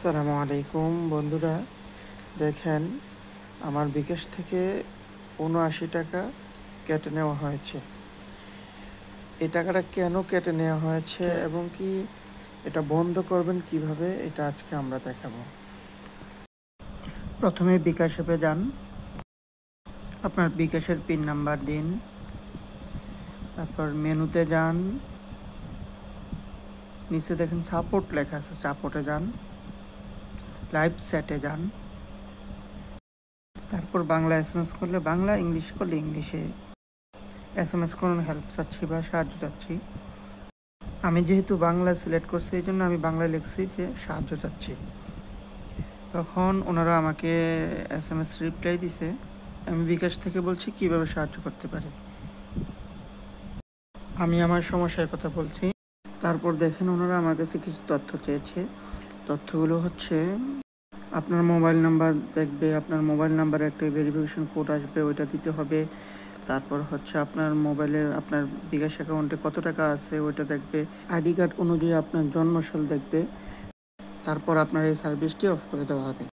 আসসালামু আলাইকুম বন্ধুরা। দেখেন, আমার বিকাশ থেকে উনআশি টাকা কেটে নেওয়া হয়েছে। এই টাকাটা কেন কেটে নেওয়া হয়েছে এবং কি এটা বন্ধ করবেন কীভাবে, এটা আজকে আমরা দেখাবো। প্রথমে বিকাশ অ্যাপে যান। আপনার বিকাশের পিন নাম্বার দিন। তারপর মেনুতে যান। নিচে দেখেন সাপোর্ট লেখা আছে, সাপোর্টে যান। লাইভ চ্যাটে যান। তারপর বাংলা এস এম এস করলে, বাংলা ইংলিশ করলে ইংলিশে এস এম এস করুন হেল্প চাচ্ছি বা সাহায্য চাচ্ছি। আমি যেহেতু বাংলা সিলেক্ট করছি, এই জন্য আমি বাংলায় লিখছি যে সাহায্য চাচ্ছি। তখন ওনারা আমাকে এস এম এস রিপ্লাই দিছে। আমি বিকাশ থেকে বলছি, কীভাবে সাহায্য করতে পারি? আমি আমার সমস্যার কথা বলছি। তারপর দেখেন ওনারা আমার কাছে কিছু তথ্য চেয়েছে। তথ্যগুলো হচ্ছে, আপনার মোবাইল নাম্বার দেখবে, আপনার মোবাইল নাম্বারে একটা ভেরিফিকেশন কোড আসবে, ওইটা দিতে হবে। তারপর হচ্ছে আপনার মোবাইলে আপনার বিকাশ অ্যাকাউন্টে কত টাকা আছে, ওইটা দেখবে। আইডি কার্ড অনুযায়ী আপনার জন্মশাল দেখবে। তারপর আপনার এই সার্ভিসটি অফ করে দেওয়া হবে।